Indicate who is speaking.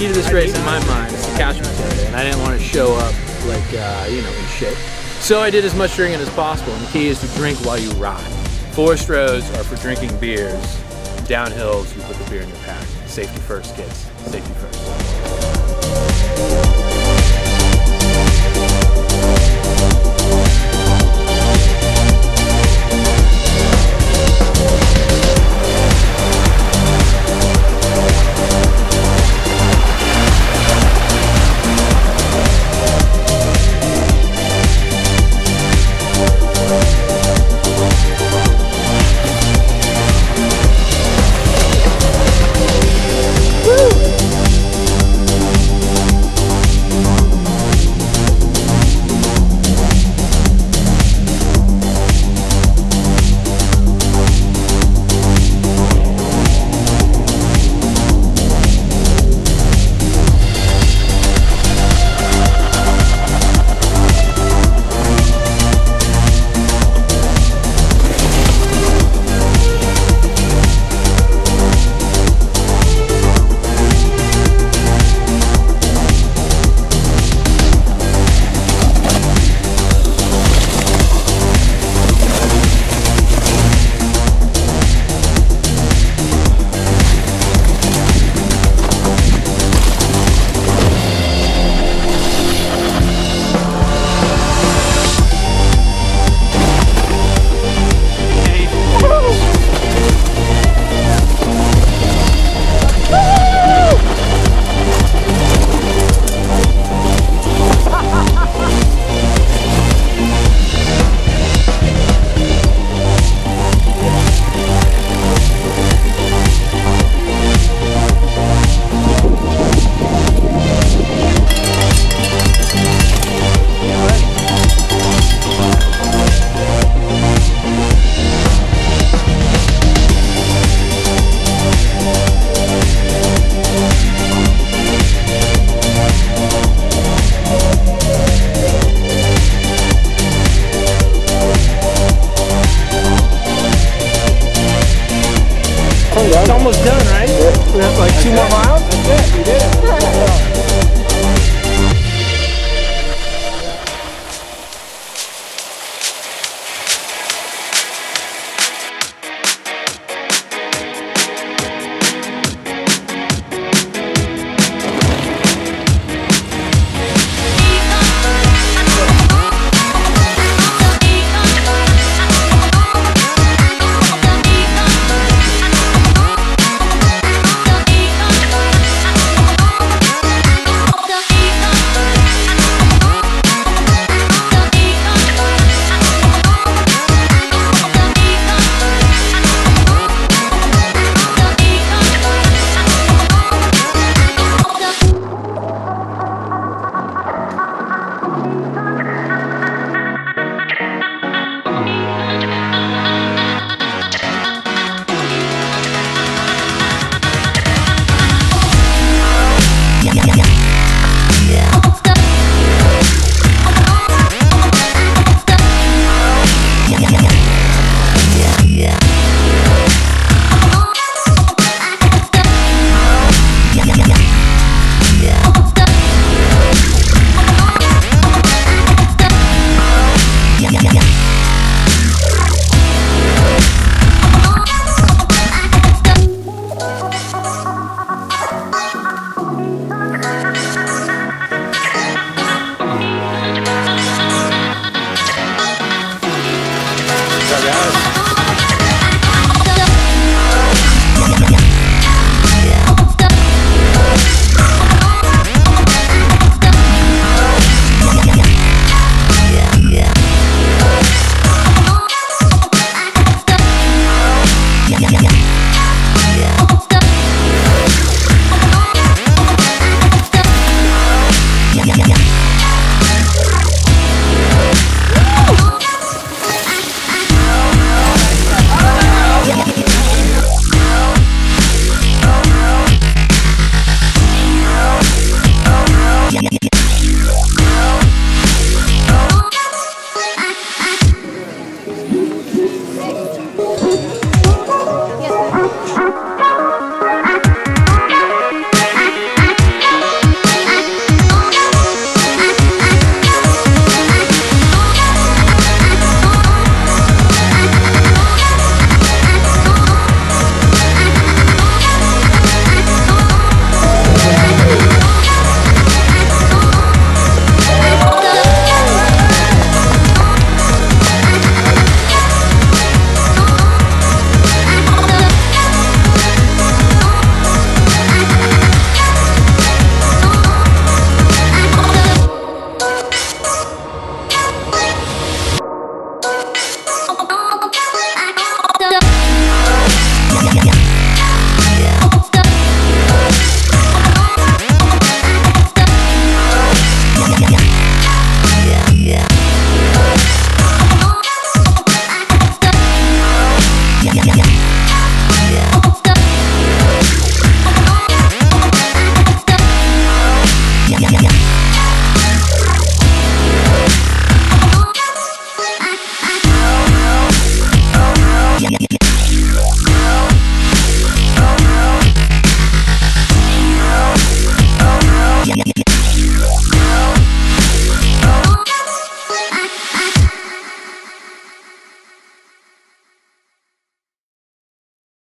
Speaker 1: key to this race in my mind is the cash today, and I didn't want to show up like, uh, you know, in shit. So I did as much drinking as possible, and the key is to drink while you ride. Forest roads are for drinking beers. Downhills, you put the beer in your pack. Safety first, kids. Safety first.